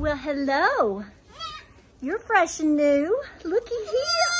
Well, hello. You're fresh and new. Looky here.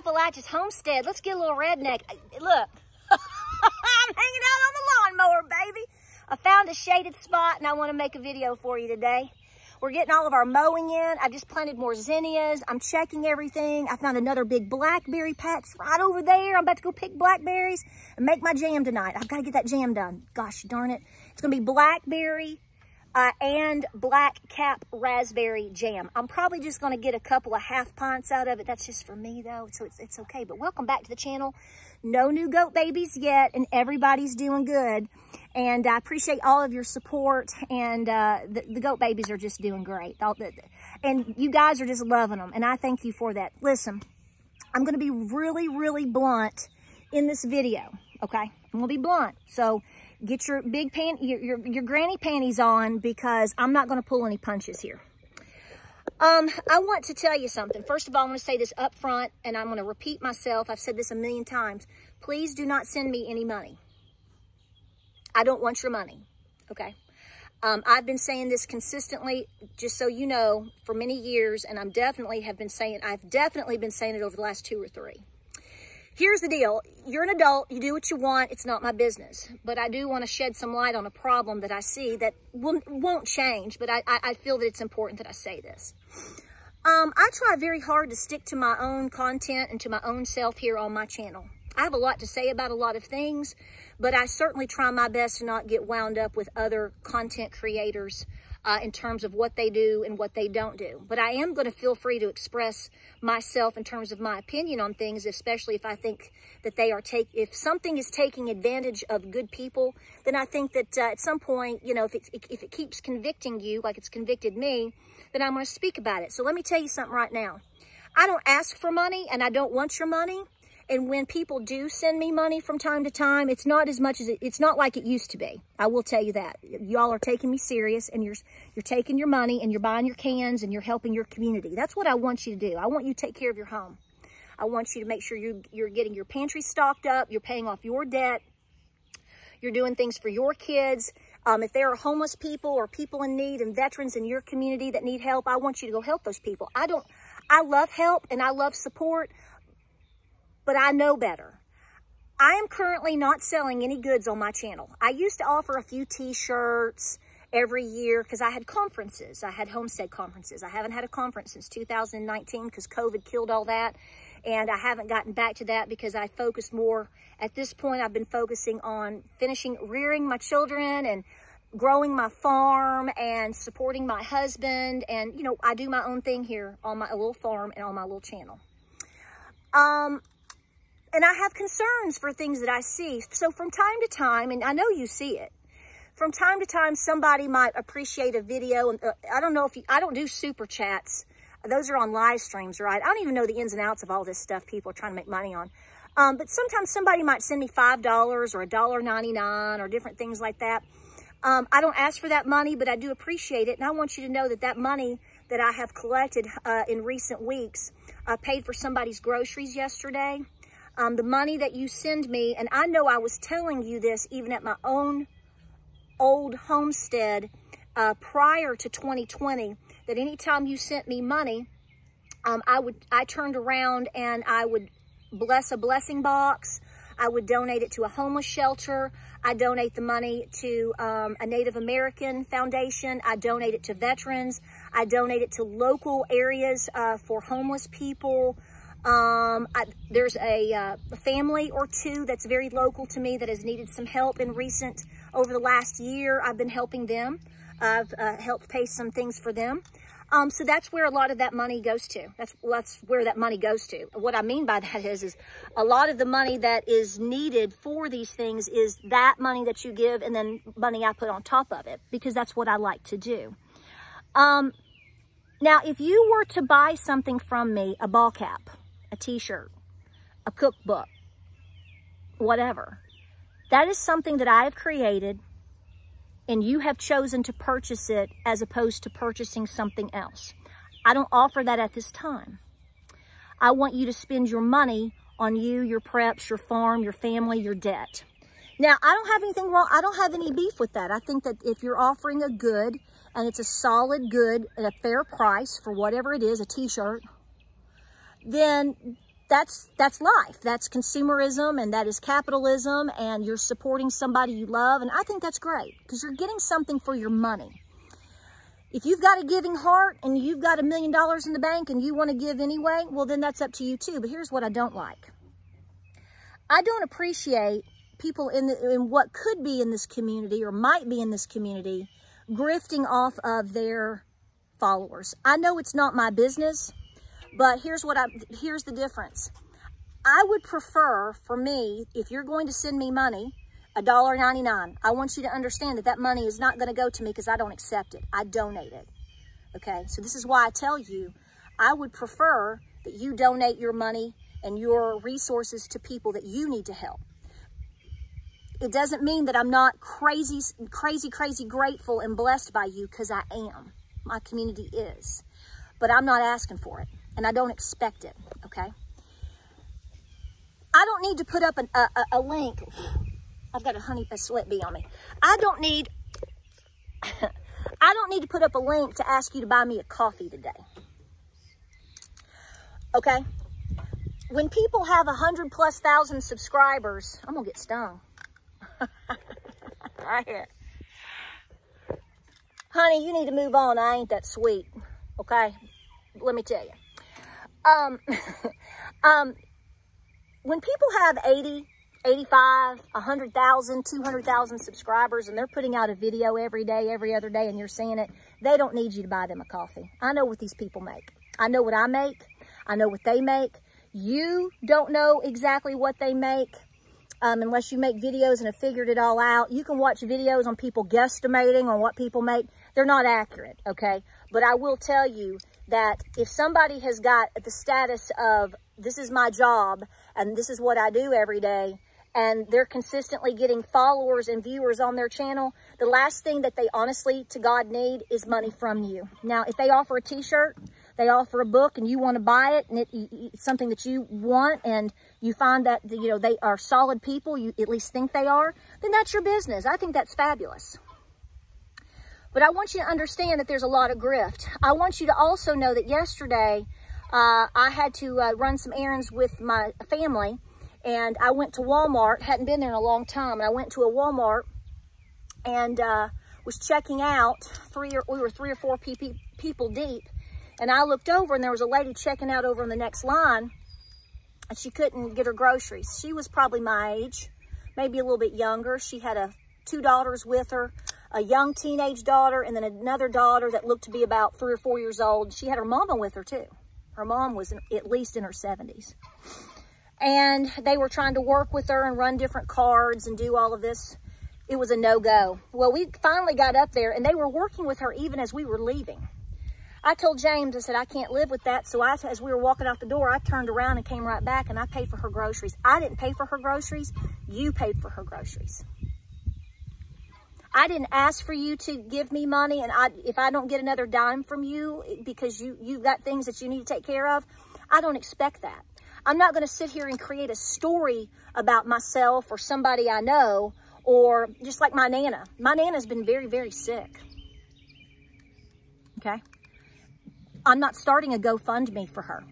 Appalachia's Homestead. Let's get a little redneck. Uh, Look, I'm hanging out on the lawnmower, baby. I found a shaded spot and I want to make a video for you today. We're getting all of our mowing in. I just planted more zinnias. I'm checking everything. I found another big blackberry patch right over there. I'm about to go pick blackberries and make my jam tonight. I've got to get that jam done. Gosh darn it. It's going to be blackberry, uh, and black cap raspberry jam. I'm probably just going to get a couple of half pints out of it. That's just for me though, so it's, it's okay. But welcome back to the channel. No new goat babies yet, and everybody's doing good. And I appreciate all of your support, and uh, the, the goat babies are just doing great. And you guys are just loving them, and I thank you for that. Listen, I'm going to be really, really blunt in this video, okay? I'm going to be blunt. So get your big pan, your, your, your granny panties on because I'm not going to pull any punches here. Um, I want to tell you something. First of all, I'm going to say this up front, and I'm going to repeat myself. I've said this a million times. Please do not send me any money. I don't want your money, okay? Um, I've been saying this consistently, just so you know, for many years, and I'm definitely have been saying, I've definitely been saying it over the last two or three. Here's the deal. You're an adult. You do what you want. It's not my business. But I do want to shed some light on a problem that I see that will, won't change, but I, I, feel that it's important that I say this. Um, I try very hard to stick to my own content and to my own self here on my channel. I have a lot to say about a lot of things, but I certainly try my best to not get wound up with other content creators uh, in terms of what they do and what they don't do. But I am going to feel free to express myself in terms of my opinion on things, especially if I think that they are take if something is taking advantage of good people, then I think that uh, at some point, you know, if it, if it keeps convicting you like it's convicted me, then I'm going to speak about it. So let me tell you something right now. I don't ask for money and I don't want your money. And when people do send me money from time to time, it's not as much as it, it's not like it used to be. I will tell you that. Y'all are taking me serious and you're you're taking your money and you're buying your cans and you're helping your community. That's what I want you to do. I want you to take care of your home. I want you to make sure you you're getting your pantry stocked up, you're paying off your debt, you're doing things for your kids. Um, if there are homeless people or people in need and veterans in your community that need help, I want you to go help those people. I don't, I love help and I love support, but I know better. I am currently not selling any goods on my channel. I used to offer a few t-shirts every year because I had conferences. I had homestead conferences. I haven't had a conference since 2019 because COVID killed all that. And I haven't gotten back to that because I focused more, at this point, I've been focusing on finishing rearing my children and growing my farm and supporting my husband. And, you know, I do my own thing here on my little farm and on my little channel. Um, and I have concerns for things that I see. So from time to time, and I know you see it, from time to time, somebody might appreciate a video. And uh, I don't know if you, I don't do super chats. Those are on live streams, right? I don't even know the ins and outs of all this stuff people are trying to make money on. Um, but sometimes somebody might send me $5 or $1.99 or different things like that. Um, I don't ask for that money, but I do appreciate it. And I want you to know that that money that I have collected uh, in recent weeks I paid for somebody's groceries yesterday. Um, the money that you send me, and I know I was telling you this even at my own old homestead uh, prior to 2020, that anytime you sent me money, um, I would I turned around and I would bless a blessing box. I would donate it to a homeless shelter. I donate the money to um, a Native American foundation. I donate it to veterans. I donate it to local areas uh, for homeless people. Um, I, there's a, uh, a, family or two that's very local to me that has needed some help in recent, over the last year. I've been helping them. I've uh, helped pay some things for them. Um, so that's where a lot of that money goes to. That's that's where that money goes to. What I mean by that is, is a lot of the money that is needed for these things is that money that you give and then money I put on top of it because that's what I like to do. Um, now, if you were to buy something from me, a ball cap, a t-shirt, a cookbook, whatever, that is something that I have created and you have chosen to purchase it as opposed to purchasing something else. I don't offer that at this time. I want you to spend your money on you, your preps, your farm, your family, your debt. Now, I don't have anything wrong. I don't have any beef with that. I think that if you're offering a good and it's a solid good at a fair price for whatever it is, a t-shirt, then that's that's life. That's consumerism and that is capitalism and you're supporting somebody you love. And I think that's great because you're getting something for your money. If you've got a giving heart and you've got a million dollars in the bank and you want to give anyway, well, then that's up to you too. But here's what I don't like. I don't appreciate people in, the, in what could be in this community or might be in this community grifting off of their followers. I know it's not my business. But here's what I here's the difference. I would prefer for me, if you're going to send me money, a dollar ninety nine. I want you to understand that that money is not going to go to me because I don't accept it. I donate it. Okay, so this is why I tell you, I would prefer that you donate your money and your resources to people that you need to help. It doesn't mean that I'm not crazy, crazy, crazy grateful and blessed by you because I am. My community is. But I'm not asking for it and I don't expect it, okay? I don't need to put up an, a, a, a link. I've got a honey a sweat bee on me. I don't need, I don't need to put up a link to ask you to buy me a coffee today. Okay? When people have a hundred plus thousand subscribers, I'm gonna get stung. right here. Honey, you need to move on. I ain't that sweet. Okay? Let me tell you. Um, um, when people have 80, 85, 100,000, 200,000 subscribers and they're putting out a video every day, every other day, and you're seeing it, they don't need you to buy them a coffee. I know what these people make. I know what I make. I know what they make. You don't know exactly what they make um, unless you make videos and have figured it all out. You can watch videos on people guesstimating on what people make. They're not accurate, okay? But I will tell you that if somebody has got the status of this is my job and this is what I do every day, and they're consistently getting followers and viewers on their channel, the last thing that they honestly to God need is money from you. Now, if they offer a t-shirt, they offer a book and you want to buy it and it, it's something that you want and you find that, you know, they are solid people, you at least think they are, then that's your business. I think that's fabulous. But I want you to understand that there's a lot of grift. I want you to also know that yesterday uh, I had to uh, run some errands with my family and I went to Walmart, hadn't been there in a long time, and I went to a Walmart and uh, was checking out, three or, we were three or four people deep, and I looked over and there was a lady checking out over on the next line and she couldn't get her groceries. She was probably my age, maybe a little bit younger. She had a two daughters with her a young teenage daughter and then another daughter that looked to be about three or four years old. She had her mama with her too. Her mom was in, at least in her 70s. And they were trying to work with her and run different cards and do all of this. It was a no-go. Well, we finally got up there and they were working with her even as we were leaving. I told James, I said, I can't live with that. So I, as we were walking out the door, I turned around and came right back and I paid for her groceries. I didn't pay for her groceries. You paid for her groceries. I didn't ask for you to give me money. And I, if I don't get another dime from you because you, you've got things that you need to take care of, I don't expect that. I'm not going to sit here and create a story about myself or somebody I know or just like my Nana. My Nana's been very, very sick. Okay? I'm not starting a GoFundMe for her.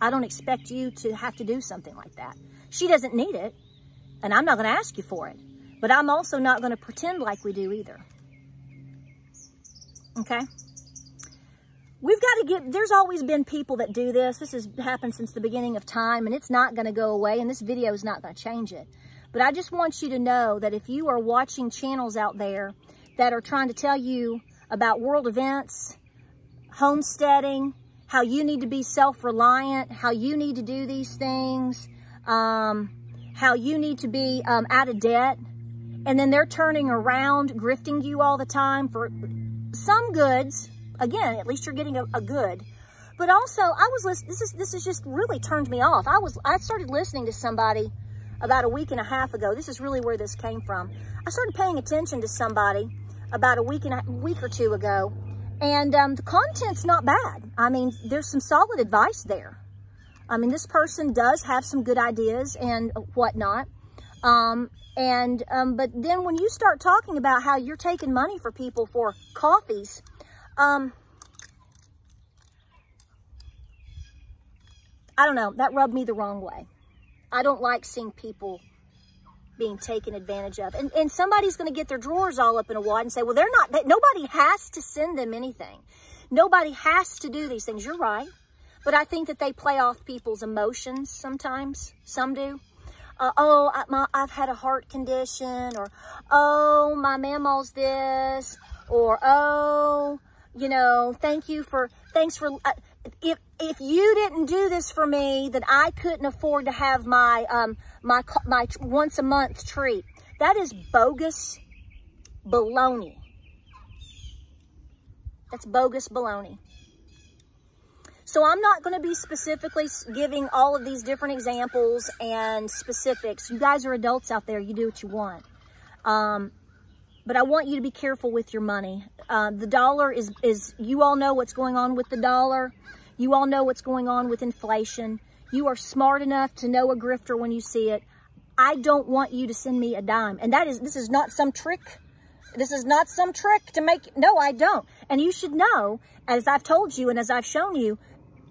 I don't expect you to have to do something like that. She doesn't need it, and I'm not going to ask you for it. But I'm also not going to pretend like we do either. Okay? We've got to get, there's always been people that do this. This has happened since the beginning of time, and it's not going to go away, and this video is not going to change it. But I just want you to know that if you are watching channels out there that are trying to tell you about world events, homesteading, how you need to be self-reliant, how you need to do these things, um, how you need to be um, out of debt, and then they're turning around, grifting you all the time for some goods. Again, at least you're getting a, a good. But also, I was listening. This is this is just really turned me off. I was I started listening to somebody about a week and a half ago. This is really where this came from. I started paying attention to somebody about a week and a week or two ago, and um, the content's not bad. I mean, there's some solid advice there. I mean, this person does have some good ideas and whatnot. Um, and, um, but then when you start talking about how you're taking money for people for coffees, um, I don't know, that rubbed me the wrong way. I don't like seeing people being taken advantage of. And, and somebody's going to get their drawers all up in a wad and say, well, they're not, they, nobody has to send them anything. Nobody has to do these things. You're right. But I think that they play off people's emotions sometimes. Some do. Uh, oh, I, my, I've had a heart condition, or oh, my mammal's this, or oh, you know, thank you for, thanks for, uh, if, if you didn't do this for me, then I couldn't afford to have my, um, my, my once a month treat. That is bogus baloney. That's bogus baloney. So I'm not going to be specifically giving all of these different examples and specifics. You guys are adults out there. You do what you want. Um, but I want you to be careful with your money. Uh, the dollar is, is, you all know what's going on with the dollar. You all know what's going on with inflation. You are smart enough to know a grifter when you see it. I don't want you to send me a dime. And that is, this is not some trick. This is not some trick to make, no, I don't. And you should know, as I've told you and as I've shown you,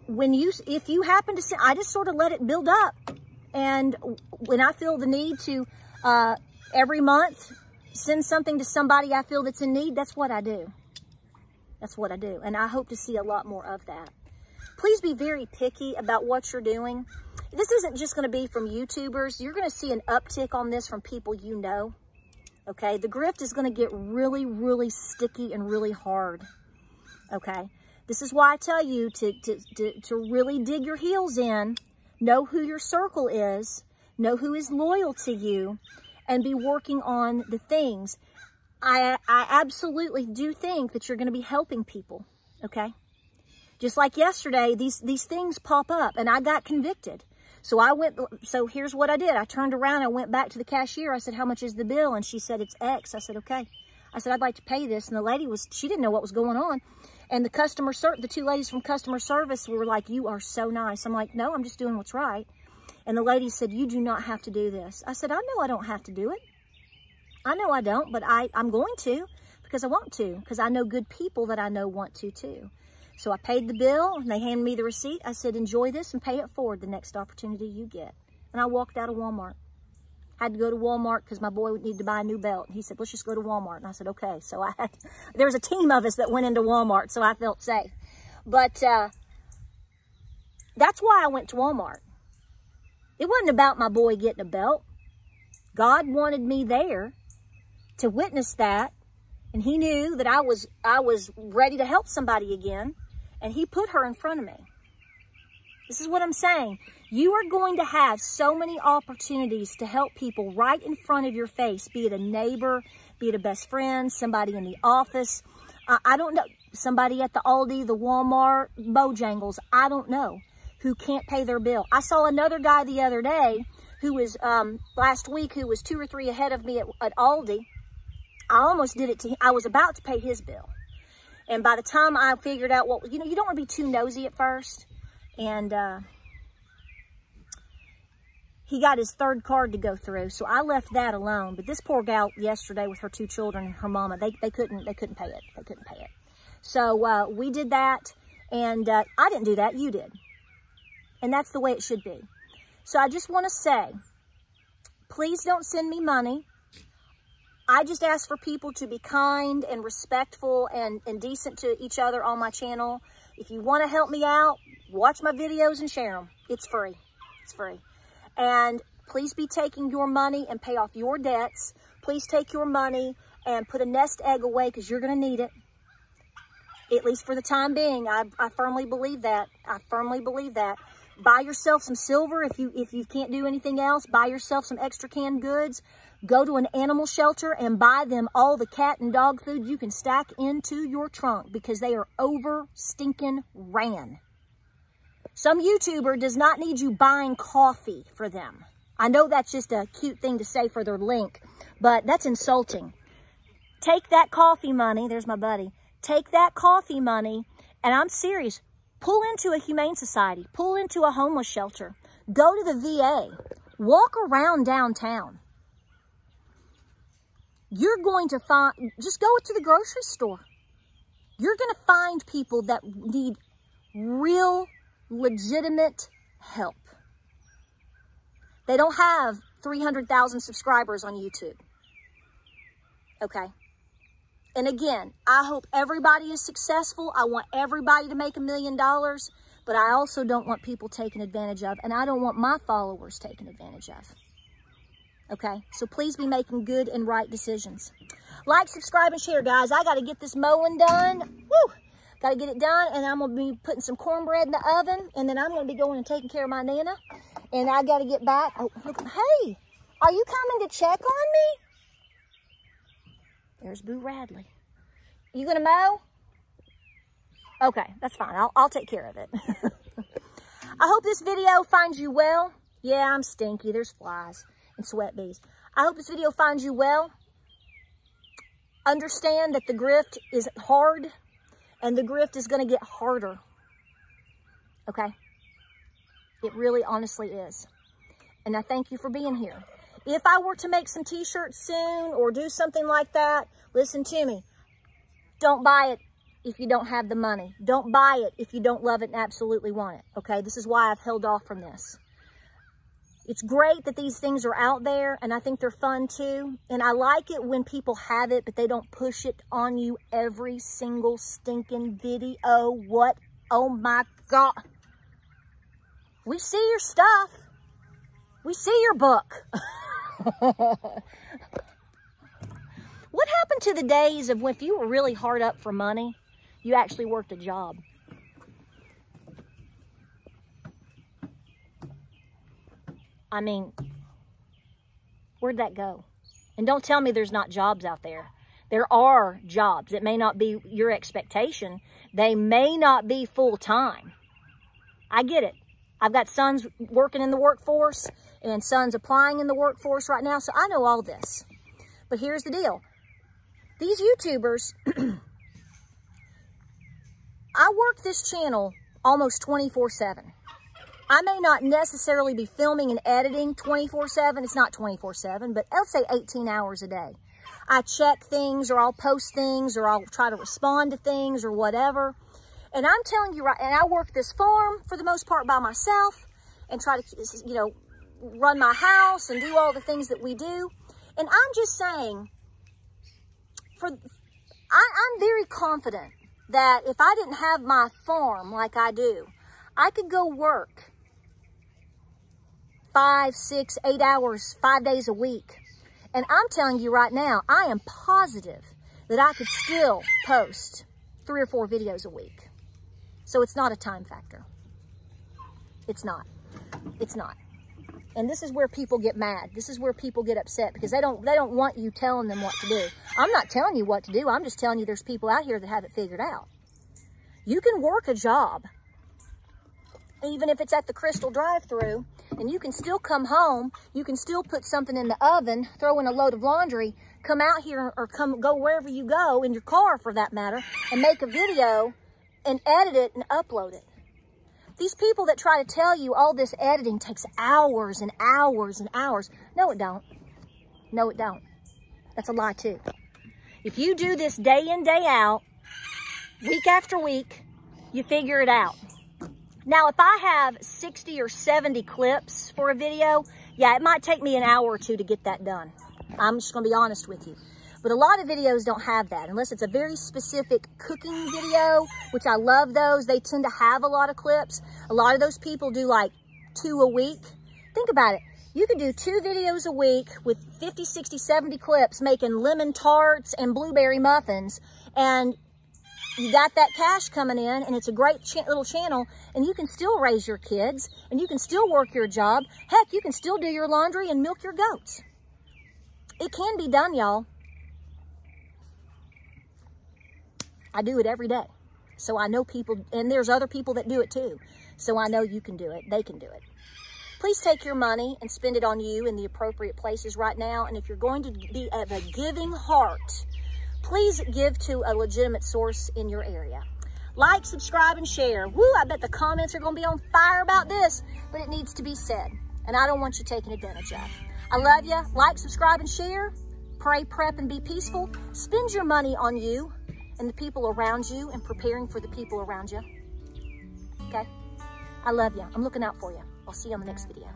when you, if you happen to, I just sort of let it build up. And when I feel the need to, uh, every month, send something to somebody I feel that's in need, that's what I do. That's what I do. And I hope to see a lot more of that. Please be very picky about what you're doing. This isn't just going to be from YouTubers. You're going to see an uptick on this from people you know. Okay, the grift is going to get really, really sticky and really hard. Okay, this is why I tell you to, to, to, to really dig your heels in, know who your circle is, know who is loyal to you, and be working on the things. I, I absolutely do think that you're going to be helping people, okay? Just like yesterday, these, these things pop up, and I got convicted. So I went, so here's what I did. I turned around, I went back to the cashier. I said, how much is the bill? And she said, it's X. I said, okay. I said, I'd like to pay this. And the lady was, she didn't know what was going on. And the customer, the two ladies from customer service were like, you are so nice. I'm like, no, I'm just doing what's right. And the lady said, you do not have to do this. I said, I know I don't have to do it. I know I don't, but I, I'm going to because I want to, because I know good people that I know want to too. So I paid the bill and they handed me the receipt. I said, enjoy this and pay it forward the next opportunity you get. And I walked out of Walmart. Had to go to Walmart because my boy would need to buy a new belt. And he said, let's just go to Walmart. And I said, okay. So I had, there was a team of us that went into Walmart, so I felt safe. But uh, that's why I went to Walmart. It wasn't about my boy getting a belt. God wanted me there to witness that. And he knew that I was, I was ready to help somebody again. And he put her in front of me. This is what I'm saying. You are going to have so many opportunities to help people right in front of your face, be it a neighbor, be it a best friend, somebody in the office. Uh, I don't know, somebody at the Aldi, the Walmart, Bojangles, I don't know, who can't pay their bill. I saw another guy the other day who was, um, last week, who was two or three ahead of me at, at Aldi. I almost did it to him. I was about to pay his bill. And by the time I figured out what, you know, you don't want to be too nosy at first and uh, he got his third card to go through. So I left that alone. But this poor gal yesterday with her two children and her mama, they, they couldn't they couldn't pay it. They couldn't pay it. So uh, we did that, and uh, I didn't do that. You did, and that's the way it should be. So I just want to say, please don't send me money. I just ask for people to be kind and respectful and, and decent to each other on my channel. If you want to help me out, watch my videos and share them. It's free. It's free. And please be taking your money and pay off your debts. Please take your money and put a nest egg away because you're going to need it. At least for the time being. I, I firmly believe that. I firmly believe that. Buy yourself some silver if you if you can't do anything else. Buy yourself some extra canned goods. Go to an animal shelter and buy them all the cat and dog food you can stack into your trunk because they are over stinking ran. Some YouTuber does not need you buying coffee for them. I know that's just a cute thing to say for their link, but that's insulting. Take that coffee money, there's my buddy, take that coffee money, and I'm serious, Pull into a humane society. Pull into a homeless shelter. Go to the VA. Walk around downtown. You're going to find, just go to the grocery store. You're going to find people that need real, legitimate help. They don't have 300,000 subscribers on YouTube. Okay? And again, I hope everybody is successful. I want everybody to make a million dollars, but I also don't want people taken advantage of, and I don't want my followers taken advantage of. Okay, so please be making good and right decisions. Like, subscribe, and share, guys. I got to get this mowing done. Woo! Got to get it done, and I'm going to be putting some cornbread in the oven, and then I'm going to be going and taking care of my Nana. And I got to get back. Oh, hey, are you coming to check on me? There's Boo Radley. You gonna mow? Okay, that's fine. I'll, I'll take care of it. I hope this video finds you well. Yeah, I'm stinky. There's flies and sweat bees. I hope this video finds you well. Understand that the grift is hard and the grift is going to get harder. Okay? It really honestly is. And I thank you for being here. If I were to make some t-shirts soon or do something like that, listen to me. Don't buy it if you don't have the money. Don't buy it if you don't love it and absolutely want it. Okay, this is why I've held off from this. It's great that these things are out there, and I think they're fun too. And I like it when people have it, but they don't push it on you every single stinking video. What? Oh my God. We see your stuff. We see your book. what happened to the days of when if you were really hard up for money, you actually worked a job? I mean, where'd that go? And don't tell me there's not jobs out there. There are jobs. It may not be your expectation. They may not be full time. I get it. I've got sons working in the workforce and sons applying in the workforce right now. So I know all this. But here's the deal. These YouTubers, I work this channel almost 24-7. I may not necessarily be filming and editing 24-7. It's not 24-7, but I'll say 18 hours a day. I check things or I'll post things or I'll try to respond to things or whatever. And I'm telling you right, and I work this farm for the most part by myself and try to, you know, run my house and do all the things that we do. And I'm just saying, for I, I'm very confident that if I didn't have my farm like I do, I could go work five, six, eight hours, five days a week. And I'm telling you right now, I am positive that I could still post three or four videos a week. So it's not a time factor. It's not. It's not. And this is where people get mad. This is where people get upset because they don't they don't want you telling them what to do. I'm not telling you what to do. I'm just telling you there's people out here that have it figured out. You can work a job, even if it's at the Krystal drive-through, and you can still come home. You can still put something in the oven, throw in a load of laundry, come out here or come go wherever you go in your car for that matter, and make a video and edit it and upload it. These people that try to tell you all this editing takes hours and hours and hours. No, it don't. No, it don't. That's a lie too. If you do this day in, day out, week after week, you figure it out. Now, if I have 60 or 70 clips for a video, yeah, it might take me an hour or two to get that done. I'm just gonna be honest with you. But a lot of videos don't have that unless it's a very specific cooking video, which I love those. They tend to have a lot of clips. A lot of those people do like two a week. Think about it. You can do two videos a week with 50, 60, 70 clips making lemon tarts and blueberry muffins. And you got that cash coming in and it's a great ch little channel and you can still raise your kids and you can still work your job. Heck, you can still do your laundry and milk your goats. It can be done, y'all. I do it every day. So I know people, and there's other people that do it too. So I know you can do it. They can do it. Please take your money and spend it on you in the appropriate places right now. And if you're going to be of a giving heart, please give to a legitimate source in your area. Like, subscribe, and share. Woo, I bet the comments are going to be on fire about this, but it needs to be said. And I don't want you taken advantage of. I love you. Like, subscribe, and share. Pray, prep, and be peaceful. Spend your money on you and the people around you and preparing for the people around you. Okay? I love you. I'm looking out for you. I'll see you on the next video.